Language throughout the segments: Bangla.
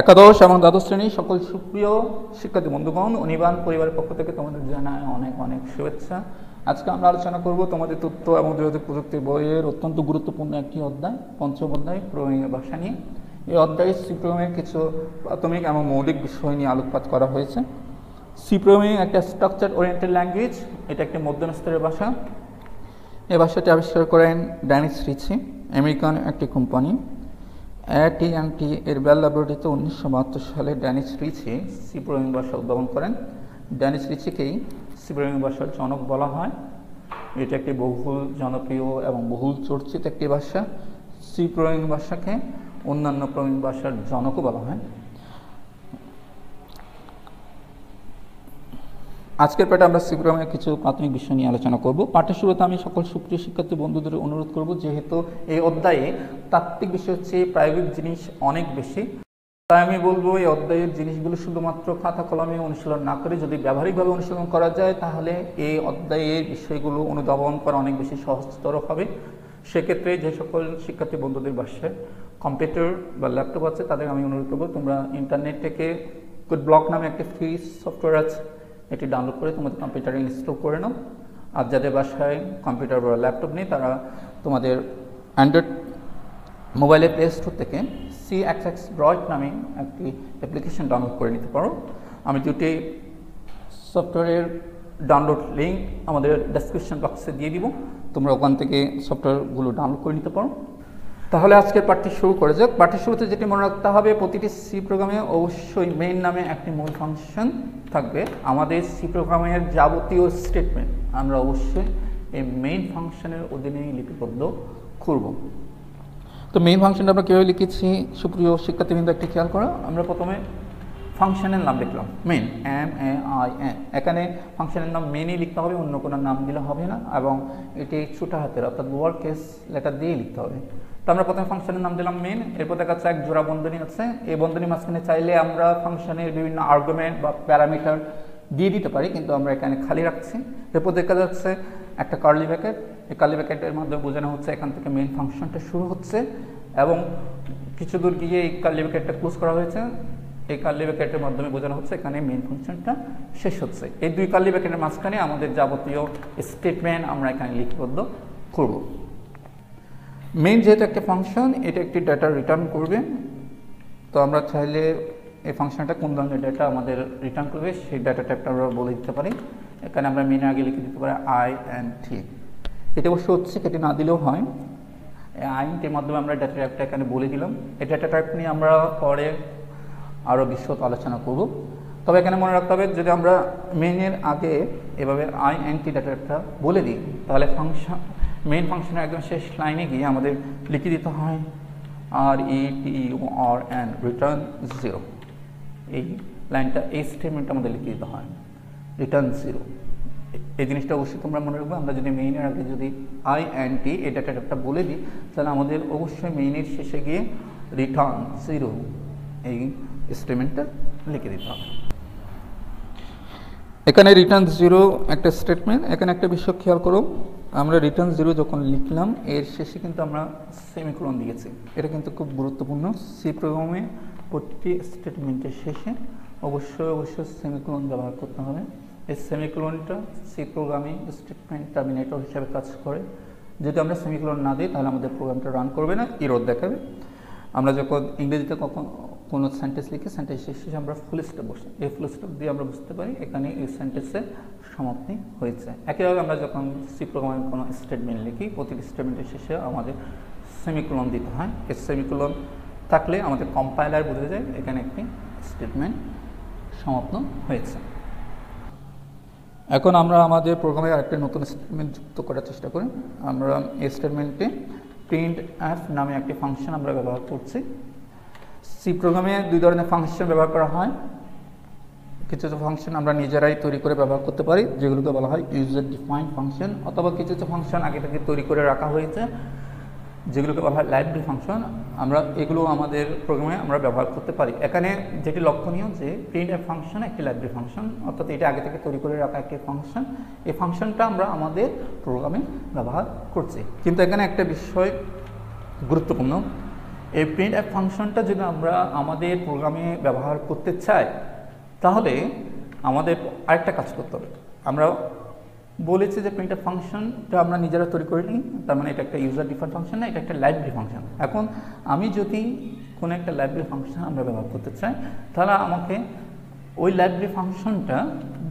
একাদশ এবং দ্বাদশ শ্রেণির সকল সুপ্রিয় শিক্ষার্থী বন্ধুগণ অনিবান পরিবারের পক্ষ থেকে তোমাদের জানায় অনেক অনেক শুভেচ্ছা। আজকে আমরা আলোচনা করব তোমাদের তথ্য এবং যোগাযোগ প্রযুক্তি বইয়ের অত্যন্ত গুরুত্বপূর্ণ একটি অধ্যায়, পঞ্চম অধ্যায় প্রয়োগীয় ভাষা নিয়ে। এই অধ্যায়ে সি প্রোগ্রামের কিছু প্রাথমিক এবং মৌলিক বিষয় নিয়ে আলোকপাত করা হয়েছে। সি প্রোগ্রামিং একটা স্ট্রাকচার ওরিয়েন্টেড ল্যাঙ্গুয়েজ এটা একটি মধ্যম স্তরের ভাষা। এই ভাষাটি আবিষ্কার করেন ড্যানিস রিচি, আমেরিকান একটি কোম্পানি। টি এর বেল ল্যাবরেটরিতে উনিশশো বাহাত্তর সালে ড্যানিস রিচি সিপ্রোমিং ভাষা উদ্ভাবন করেন। ড্যানিস রিচিকেই সিপ্রোমিং ভাষার জনক বলা হয়। এটি একটি বহুল জনপ্রিয় এবং বহুল চর্চিত একটি ভাষা। সি ভাষাকে অন্যান্য প্রবীণ ভাষার জনকও বলা হয়। আজকের পাঠে আমরা সি কিছু প্রাথমিক বিষয় নিয়ে আলোচনা করব। পাঠের শুরুতে আমি সকল সুপ্রিয় শিক্ষার্থী বন্ধুদের অনুরোধ করব, যেহেতু এই অধ্যায়ে তাত্ত্বিক বিষয় হচ্ছে প্রায়োগিক জিনিস অনেক বেশি। তাই আমি বলব, এই অধ্যায়ের জিনিসগুলো শুধুমাত্র খাতা কলমে অনুশীলন না করে যদি ব্যবহারিকভাবে অনুশীলন করা যায়, তাহলে এই অধ্যায়ের বিষয়গুলো অনুধাবন করা অনেক বেশি সহজতর হবে। সেক্ষেত্রে যে সকল শিক্ষার্থী বন্ধুদের বাসায় কম্পিউটার বা ল্যাপটপ আছে, তাদের আমি অনুরোধ করব, তোমরা ইন্টারনেট থেকে গুড ব্লক নামে একটা ফ্রি সফটওয়্যার আছে এটি ডাউনলোড করে তোমাদের কম্পিউটারে ইনস্টল করে নাও। আর যাদের বাসায় কম্পিউটার বা ল্যাপটপ নেই, তারা তোমাদের অ্যান্ড্রয়েড মোবাইলের প্লে স্টোর থেকে সি এক্স এক্স ব্রয়েড নামে একটি অ্যাপ্লিকেশন ডাউনলোড করে নিতে পারো। আমি দুটি সফটওয়্যারের ডাউনলোড লিঙ্ক আমাদের ডেসক্রিপশন বক্সে দিয়ে দিব। তোমরা ওখান থেকে সফটওয়্যারগুলো ডাউনলোড করে নিতে পারো। তাহলে আজকে পাঠটি শুরু করে যাক। পাঠের শুরুতে যেটি মনে রাখতে হবে, প্রতিটি সি প্রোগ্রামে অবশ্যই মেইন নামে একটি মূল ফাংশন থাকবে। আমাদের সি প্রোগ্রামের যাবতীয় স্টেটমেন্ট আমরা অবশ্যই এই মেইন ফাংশনের অধীনেই লিপিবদ্ধ করব। তো মেইন ফাংশনটা আমরা কীভাবে লিখেছি? সুপ্রিয় শিক্ষার্থীবৃন্দ, একটি খেয়াল করো। আমরা প্রথমে ফাংশনের নাম লিখলাম। Main M A I N এখানে ফাংশনের নাম মেনই লিখতে হবে, অন্য কোনো নাম দিলে হবে না, এবং এটি ছোটো হাতের, অর্থাৎ ওয়ার্ড কেস লেটার দিয়েই লিখতে হবে। তো আমরা প্রথমে ফাংশনের নাম দিলাম মেন এরপর দেখা যাচ্ছে এক জোড়া বন্ধনী আছে। এই বন্ধনী মাঝখানে চাইলে আমরা ফাংশনের বিভিন্ন আর্গুমেন্ট বা প্যারামিটার দিয়ে দিতে পারি, কিন্তু আমরা এখানে খালি রাখছি। এরপর দেখা যাচ্ছে একটা কার্লি ব্যাকেট এই কার্লি ব্যাকেটের মাধ্যমে বোঝানো হচ্ছে এখান থেকে মেন ফাংশনটা শুরু হচ্ছে, এবং কিছু দূর গিয়ে এই কার্লি ব্যাকেটটা ক্লোজ করা হয়েছে। এই কার্লি ব্যাকেটের মাধ্যমে বোঝানো হচ্ছে, এখানে মেন ফাংশনটা শেষ হচ্ছে। এই দুই কার্লি ব্যাকেটের মাঝখানে আমাদের যাবতীয় স্টেটমেন্ট আমরা এখানে লিপিবদ্ধ করব। মেইন যেহেতু একটা ফাংশন এটা একটি ডাটা রিটার্ন করবে। তো আমরা চাইলে এই ফাংশনটা কোন ধরনের ডাটা আমাদের রিটার্ন করবে, সেই ডাটা টাইপটা আমরা বলে দিতে পারি। এখানে আমরা মেনে আগে লিখে দিতে পারি আই অ্যান্ড টি এটা অবশ্য হচ্ছে, এটি না দিলেও হয়। আইনটির মাধ্যমে আমরা ডাটা টাইপটা এখানে বলে দিলাম। এই ডাটা টাইপ নিয়ে আমরা পরে আরও বিশদ আলোচনা করব। তবে এখানে মনে রাখতে হবে, যদি আমরা মেনের আগে এভাবে আই এন টি ডাটা বলে দিই, তাহলে ফাংশন মেন ফাংশনের একদম শেষ লাইনে গিয়ে আমাদের লিখে দিতে হয় R E T U R N return zero এই লাইনটা এই স্টেটমেন্টটা আমাদের লিখে দিতে হয় রিটার্ন জিরো এই জিনিসটা অবশ্যই তোমরা মনে রাখবে, আমরা যদি মেইনের আগে যদি আই অ্যান্ড টি ডাটা টাইপটা বলে দিই, তাহলে আমাদের অবশ্যই মেইনের শেষে গিয়ে রিটার্ন জিরো এই স্টেটমেন্টটা লিখে দিতে হবে। এখানে রিটার্ন জিরো একটা স্টেটমেন্ট এখানে একটা বিষয় খেয়াল করো। আমরা রিটার্ন জিরো যখন লিখলাম, এর শেষে কিন্তু আমরা সেমিকোলন দিয়েছি। এটা কিন্তু খুব গুরুত্বপূর্ণ। সি প্রোগ্রামে প্রতিটি স্টেটমেন্টের শেষে অবশ্যই অবশ্যই সেমিকোলন ব্যবহার করতে হবে। এই সেমিকোলনটা সি প্রোগ্রামিং স্টেটমেন্ট টার্মিনেটর হিসাবে কাজ করে। যদি আমরা সেমিকোলন না দিই, তাহলে আমাদের প্রোগ্রামটা রান করবে না ইরোড দেখাবে। আমরা যখন ইংরেজিতে কখন কোনো সেন্টেন্স লিখে সেন্টেন্স শেষে আমরা ফুল স্টপ বসি এই ফুল স্টপ দিয়ে আমরা বুঝতে পারি এখানে এই সেন্টেন্সের সমাপ্তি হয়েছে। একইভাবে আমরা যখন সি প্রোগ্রামের কোনো স্টেটমেন্ট লিখি, প্রতিটি স্টেটমেন্টের শেষে আমাদের সেমিকোলন দিতে হয়। এই সেমিকোলন থাকলে আমাদের কম্পাইলার বুঝে যায় এখানে একটি স্টেটমেন্ট সমাপ্ত হয়েছে। এখন আমরা আমাদের প্রোগ্রামে আরেকটা নতুন স্টেটমেন্ট যুক্ত করার চেষ্টা করি। আমরা এই স্টেটমেন্টে প্রিন্ট অ্যাপ নামে একটি ফাংশন আমরা ব্যবহার করছি। সি প্রোগ্রামে দুই ধরনের ফাংশন ব্যবহার করা হয়। কিছু কিছু ফাংশন আমরা নিজেরাই তৈরি করে ব্যবহার করতে পারি, যেগুলোকে বলা হয় ইউজার ডিফাইন্ড ফাংশন অথবা কিছু কিছু ফাংশন আগে থেকে তৈরি করে রাখা হয়েছে, যেগুলোকে বলা হয় লাইব্রেরি ফাংশন আমরা এগুলো আমাদের প্রোগ্রামে আমরা ব্যবহার করতে পারি। এখানে যেটি লক্ষণীয় যে প্রিন্ট অ্যাপ ফাংশন একটি লাইব্রেরি ফাংশন অর্থাৎ এটা আগে থেকে তৈরি করে রাখা একটি ফাংশন এই ফাংশনটা আমরা আমাদের প্রোগ্রামে ব্যবহার করছি। কিন্তু এখানে একটা বিষয় গুরুত্বপূর্ণ। এই প্রিন্ট অ্যাপ ফাংশনটা যদি আমরা আমাদের প্রোগ্রামে ব্যবহার করতে চাই, তাহলে আমাদের আরেকটা কাজ করতে হবে। আমরা বলেছি যে প্রিন্ট ফাংশনটা আমরা নিজেরা তৈরি করে নিই, তার মানে এটা একটা ইউজার ডিফারেন্ট ফাংশন না, এটা একটা লাইব্রেরি ফাংশন এখন আমি যদি কোনো একটা লাইব্রেরি ফাংশন আমরা ব্যবহার করতে চাই, তাহলে আমাকে ওই লাইব্রেরি ফাংশনটা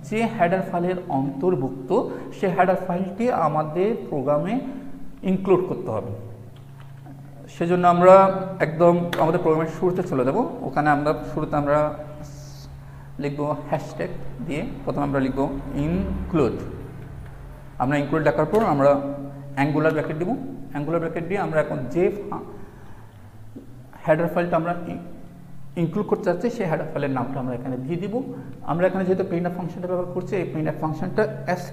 যে হেডার ফাইলের অন্তর্ভুক্ত, সে হেডার ফাইলটি আমাদের প্রোগ্রামে ইনক্লুড করতে হবে। সেজন্য আমরা একদম আমাদের প্রোগ্রামের শুরুতে চলে যাব। ওখানে আমরা শুরুতে আমরা লিখব হ্যাশট্যাগ দিয়ে প্রথমে আমরা লিখব ইনক্লুড আমরা ইনক্লুড লেখার পর আমরা অ্যাঙ্গুলার ব্র্যাকেট দিব। অ্যাঙ্গুলার ব্র্যাকেট দিয়ে আমরা এখন যে হেডার ফাইলটা আমরা ইনক্লুড করতে চাচ্ছি সেই হেডার ফাইলের নামটা আমরা এখানে দিয়ে দিব। আমরা এখানে যেহেতু প্রিন্ট ফাংশনটা ব্যবহার করছি, এই প্রিন্ট ফাংশনটা S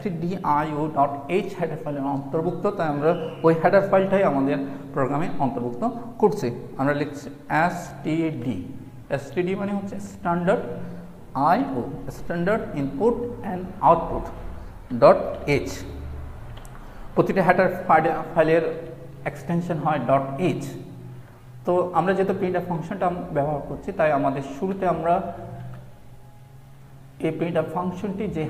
IO dot H header ফাইলের অন্তর্ভুক্ত, তাই আমরা ওই হেডার ফাইলটাই আমাদের প্রোগ্রামে অন্তর্ভুক্ত করছি। আমরা লিখছি S T D S T D মানে হচ্ছে standard IO standard input and output dot H প্রতিটা হেডার ফাইলের এক্সটেনশন হয় ডট এইচ তো আমরা যেহেতু প্রিন্ট ফাংশনটা ব্যবহার করছি, তাই আমাদের শুরুতে আমরা এই প্রিন্ট ফাংশনটি যে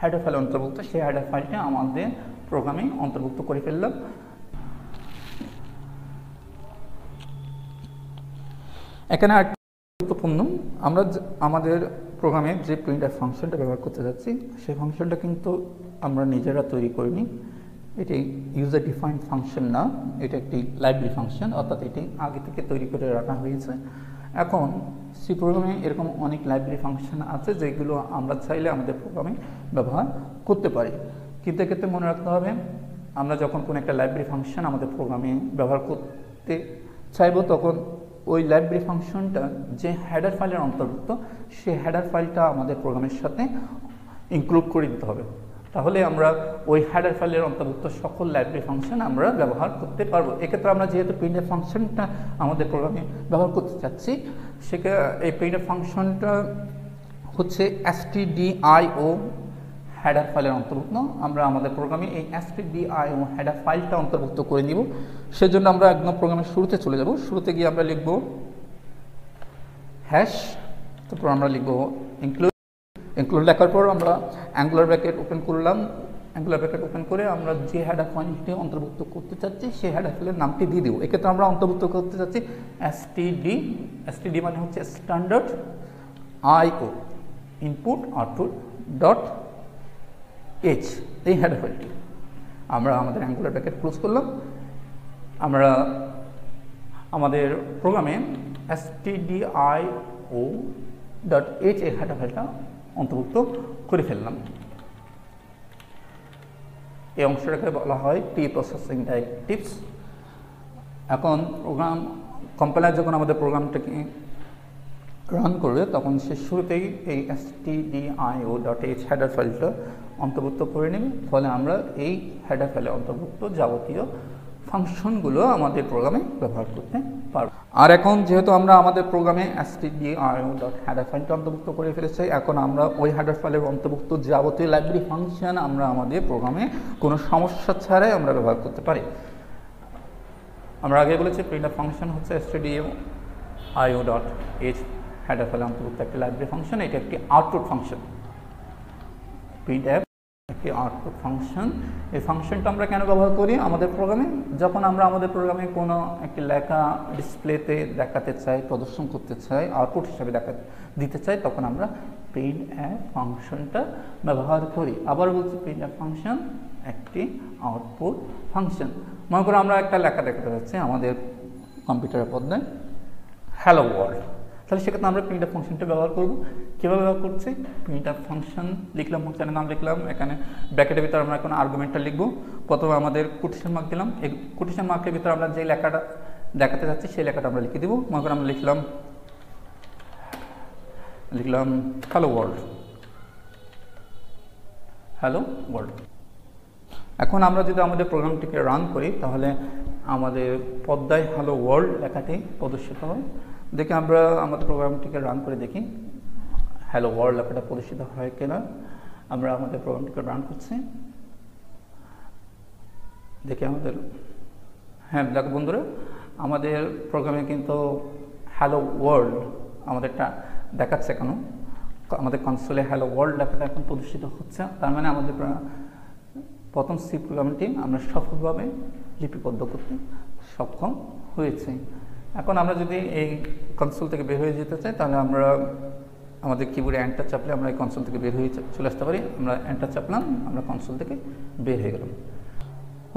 হেডার ফাইল অন্তর্ভুক্ত, সেই হেডার ফাইলটি আমাদের প্রোগ্রামে অন্তর্ভুক্ত করে ফেললাম। এখানে আর গুরুত্বপূর্ণ, আমরা আমাদের প্রোগ্রামে যে প্রিন্ট ফাংশনটা ব্যবহার করতে যাচ্ছি, সেই ফাংশনটা কিন্তু আমরা নিজেরা তৈরি করিনি। এটি ইউজার ডিফাইন্ড ফাংশন না, এটা একটি লাইব্রেরি ফাংশন অর্থাৎ এটি আগে থেকে তৈরি করে রাখা হয়েছে। এখন সি প্রোগ্রামে এরকম অনেক লাইব্রেরি ফাংশন আছে যেগুলো আমরা চাইলে আমাদের প্রোগ্রামে ব্যবহার করতে পারি। কিন্তু এক্ষেত্রে মনে রাখতে হবে, আমরা যখন কোনো একটা লাইব্রেরি ফাংশন আমাদের প্রোগ্রামে ব্যবহার করতে চাইব, তখন ওই লাইব্রেরি ফাংশনটা যে হেডার ফাইলের অন্তর্ভুক্ত, সেই হেডার ফাইলটা আমাদের প্রোগ্রামের সাথে ইনক্লুড করে দিতে হবে। তাহলে আমরা ওই হেডার ফাইলের অন্তর্ভুক্ত সকল লাইব্রেরি ফাংশন আমরা ব্যবহার করতে পারব। এক্ষেত্রে আমরা যেহেতু প্রিন্টের ফাংশনটা আমাদের প্রোগ্রামে ব্যবহার করতে চাচ্ছি সেটা এই প্রিন্টের ফাংশনটা হচ্ছে এসটিডিআইও হেডার ফাইলের অন্তর্ভুক্ত। আমরা আমাদের প্রোগ্রামে এই এসটিডিআইও হেডার ফাইলটা অন্তর্ভুক্ত করে নিব। সেজন্য আমরা একদম প্রোগ্রামের শুরুতে চলে যাব। শুরুতে গিয়ে আমরা লিখব হ্যাশ তারপর আমরা লিখব ইনক্লুড ইনক্লুড লেখার পর আমরা অ্যাঙ্গুলার ব্র্যাকেট ওপেন করলাম অ্যাঙ্গুলার ব্র্যাকেট ওপেন করে আমরা যে হেডার ফাইলটি অন্তর্ভুক্ত করতে চাচ্ছি, সেই হেডার ফাইলের নামটি দিয়ে দেবো। এক্ষেত্রে আমরা অন্তর্ভুক্ত করতে চাচ্ছি এসটিডি এসটিডি মানে হচ্ছে standard IO input output dot H এই হেডার ফাইলটি আমরা আমাদের অ্যাঙ্গুলার ব্র্যাকেট ক্লোজ করলাম। আমরা আমাদের প্রোগ্রামে এসটিডিআইও ডট এইচ এই হেডার ফাইলটা অন্তর্ভুক্ত করে ফেললাম। এই অংশটাকে বলা হয় টি প্রসেসিং ডাইরেক্টিভস এখন প্রোগ্রাম কম্পাইলার যখন আমাদের প্রোগ্রামটাকে রান করবে, তখন সে শুরুতেই এই S T D IO dot H header ফাইলটা অন্তর্ভুক্ত করে নেবে। ফলে আমরা এই হেডার ফাইলে অন্তর্ভুক্ত যাবতীয় ফাংশনগুলো আমাদের প্রোগ্রামে ব্যবহার করতে পারব। আর এখন যেহেতু আমরা আমাদের প্রোগ্রামে stdio ডট অন্তর্ভুক্ত করে ফেলেছি, এখন আমরা ওই হেডার ফাইলের অন্তর্ভুক্ত যাবতীয় লাইব্রেরি ফাংশন আমরা আমাদের প্রোগ্রামে কোনো সমস্যা ছাড়াই আমরা ব্যবহার করতে পারি। আমরা আগে বলেছি প্রিন্ট ফাংশন হচ্ছে stdio IO dot H header ফাইলে অন্তর্ভুক্ত একটি লাইব্রেরি ফাংশন এটা একটি আউটপুট ফাংশন প্রিন্ট অ্যাপ একটি আউটপুট ফাংশন এই ফাংশনটা আমরা কেন ব্যবহার করি? আমাদের প্রোগ্রামে যখন আমরা আমাদের প্রোগ্রামে কোনো একটি লেখা ডিসপ্লেতে দেখাতে চাই, প্রদর্শন করতে চাই আউটপুট হিসাবে দেখা দিতে চাই, তখন আমরা প্রিন্ট অ্যাপ ফাংশনটা ব্যবহার করি। আবার বলছি প্রিন্ট অ্যাপ ফাংশন একটি আউটপুট ফাংশন মনে করো আমরা একটা লেখা দেখাতে যাচ্ছি আমাদের কম্পিউটারের পর্দায় হ্যালো ওয়ার্ল্ড তাহলে সেক্ষেত্রে আমরা প্রিন্ট আপ ফাংশনটা ব্যবহার করব। কীভাবে ব্যবহার করছি? প্রিন্ট আপ ফাংশন লিখলাম ফাংশনের নাম লিখলাম। এখানে ব্র্যাকেটের ভিতরে আমরা এখন আর্গুমেন্টটা লিখব। প্রথমে আমাদের কোটেশন মার্ক দিলাম। এই কোটেশন মার্কের ভিতরে আমরা যে লেখাটা দেখাতে যাচ্ছি, সেই লেখাটা আমরা লিখে দেবো। মনে করেন আমরা লিখলাম লিখলাম হ্যালো ওয়ার্ল্ড হ্যালো ওয়ার্ল্ড এখন আমরা যদি আমাদের প্রোগ্রামটিকে রান করি, তাহলে আমাদের পদ্মায় হ্যালো ওয়ার্ল্ড লেখাটি প্রদর্শিত হয়। দেখে আমরা আমাদের প্রোগ্রামটিকে রান করে দেখি। হ্যালো ওয়ার্ল্ড লেখাটা প্রদর্শিত হয় কিনা? আমরা আমাদের প্রোগ্রামটিকে রান করছি। দেখি আমাদের। হ্যাঁ দেখো বন্ধুরা, আমাদের প্রোগ্রামে কিন্তু হ্যালো ওয়ার্ল্ড আমাদেরটা দেখাচ্ছে কেন? আমাদের কনসোলে হ্যালো ওয়ার্ল্ড লেখাটা এখন প্রদর্শিত হচ্ছে। তার মানে আমাদের প্রথম সি প্রোগ্রামটি আমরা সফলভাবে লিপিবদ্ধ করতে সক্ষম হয়েছে। এখন আমরা যদি এই কনসোল থেকে বের হয়ে যেতে চাই, তাহলে আমরা আমাদের কিবোর্ডে অ্যান্টার চাপলে আমরা এই কনসোল থেকে বের হয়ে চলে আসতে পারি। আমরা অ্যান্টার চাপলাম, আমরা কনসোল থেকে বের হয়ে গেলাম।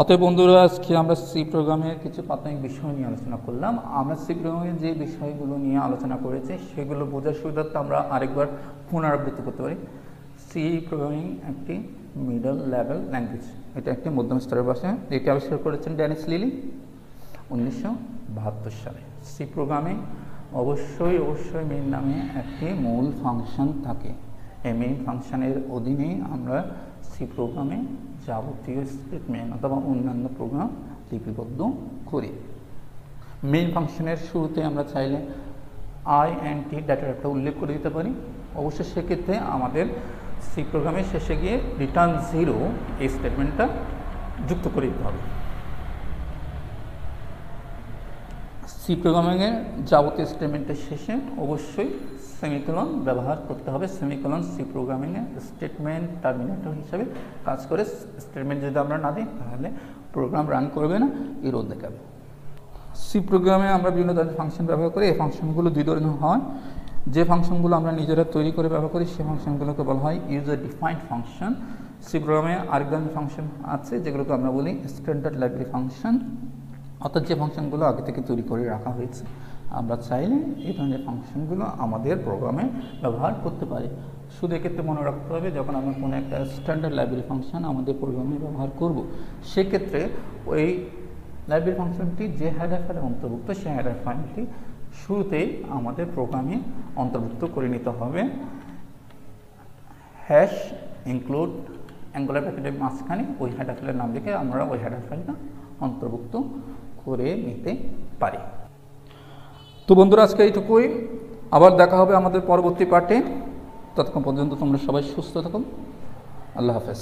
অতএব বন্ধুরা, আজকে আমরা সি প্রোগ্রামের কিছু প্রাথমিক বিষয় নিয়ে আলোচনা করলাম। আমরা সি প্রোগ্রামের যে বিষয়গুলো নিয়ে আলোচনা করেছি, সেগুলো বোঝার সুবিধার্থে আমরা আরেকবার পুনরাবৃত্তি করতে পারি। সি প্রোগ্রামিং একটি মিডল লেভেল ল্যাঙ্গুয়েজ এটা একটি মধ্যম স্তরের ভাষা। এটি আবিষ্কার করেছেন ড্যানিস লিলি উনিশশো বাহাত্তর সালে। সি প্রোগ্রামে অবশ্যই অবশ্যই মেন নামে একটি মূল ফাংশন থাকে। এই মেন ফাংশনের অধীনে আমরা সি প্রোগ্রামে যাবতীয় স্টেটমেন্ট অথবা অন্যান্য প্রোগ্রাম লিপিবদ্ধ করি। মেইন ফাংশনের শুরুতে আমরা চাইলে আই অ্যান্ড টি ডাটার একটা উল্লেখ করে দিতে পারি। অবশ্যই সেক্ষেত্রে আমাদের সি প্রোগ্রামের শেষে গিয়ে রিটার্ন জিরো এই স্টেটমেন্টটা যুক্ত করে দিতে হবে। সি প্রোগ্রামিংয়ের যাবতীয় স্টেটমেন্টের শেষে অবশ্যই সেমিকলন ব্যবহার করতে হবে। সেমিকলন সি প্রোগ্রামিংয়ে স্টেটমেন্ট টার্মিনেটর হিসাবে কাজ করে। স্টেটমেন্ট যদি আমরা না দিই, তাহলে প্রোগ্রাম রান করবে না এরও দেখাবে। সি প্রোগ্রামে আমরা বিভিন্ন ধরনের ফাংশন ব্যবহার করি। এই ফাংশনগুলো দুই ধরনের হয়। যে ফাংশনগুলো আমরা নিজেরা তৈরি করে ব্যবহার করি, সেই ফাংশনগুলোকে বলা হয় ইউজার ডিফাইন্ড ফাংশন সি প্রোগ্রামে আরেক ধরনের ফাংশন আছে, যেগুলোকে আমরা বলি স্ট্যান্ডার্ড লাইব্রেরি ফাংশন অর্থাৎ যে ফাংশনগুলো আগে থেকে তৈরি করে রাখা হয়েছে, আমরা চাইলে এই ধরনের ফাংশনগুলো আমাদের প্রোগ্রামে ব্যবহার করতে পারি। শুধু এক্ষেত্রে মনে রাখতে হবে, যখন আমরা কোনো একটা স্ট্যান্ডার্ড লাইব্রেরি ফাংশন আমাদের প্রোগ্রামে ব্যবহার করব, সেক্ষেত্রে ওই লাইব্রেরি ফাংশনটি যে হেডার ফাইলে অন্তর্ভুক্ত, সেই হেডার ফাইলটি শুরুতেই আমাদের প্রোগ্রামে অন্তর্ভুক্ত করে নিতে হবে। হ্যাশ ইনক্লুড অ্যাঙ্গুলার প্যাকেটের মাঝখানে ওই হেডার ফাইলের নাম লিখে আমরা ওই হেডার ফাইলটা অন্তর্ভুক্ত করে নিতে পারি। তো বন্ধুরা, আজকে এইটুকুই। আবার দেখা হবে আমাদের পরবর্তী পার্টে ততক্ষণ পর্যন্ত তোমরা সবাই সুস্থ থাকুন আল্লাহ হাফেজ।